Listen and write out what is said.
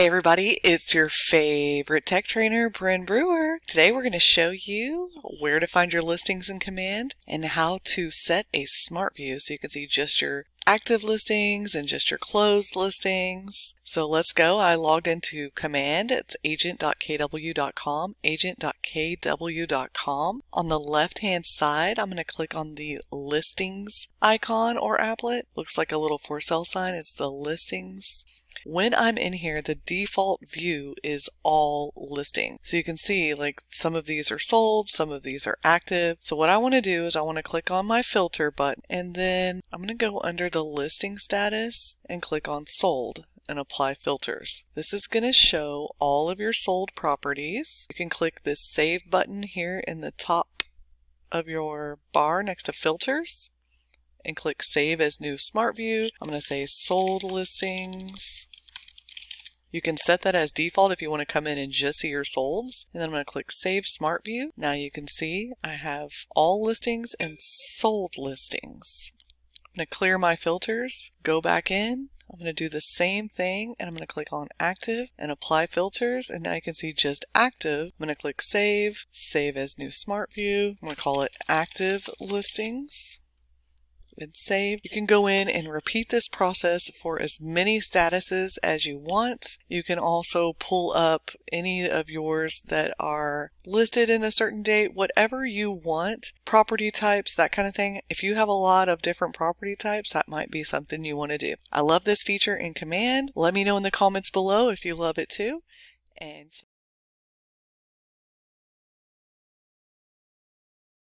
Hey everybody, it's your favorite tech trainer, Bren Brewer. Today we're going to show you where to find your listings in Command and how to set a smart view so you can see just your active listings and just your closed listings. So let's go. I logged into Command. It's agent.kw.com, agent.kw.com. On the left hand side, I'm going to click on the listings icon or applet. Looks like a little for sale sign. It's the listings when I'm in here, the default view is all listing. So you can see like some of these are sold, some of these are active. So what I want to do is I want to click on my filter button and then I'm going to go under the listing status and click on sold and apply filters. This is going to show all of your sold properties. You can click this save button here in the top of your bar next to filters and click save as new smart view. I'm going to say sold listings you can set that as default if you want to come in and just see your solds. And then I'm going to click Save Smart View. Now you can see I have all listings and sold listings. I'm going to clear my filters, go back in, I'm going to do the same thing and I'm going to click on active and apply filters and now you can see just active. I'm going to click save, save as new smart view. I'm going to call it active listings and save. You can go in and repeat this process for as many statuses as you want. You can also pull up any of yours that are listed in a certain date, whatever you want, property types, that kind of thing. If you have a lot of different property types, that might be something you want to do. I love this feature in Command. Let me know in the comments below if you love it too. And